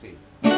sí.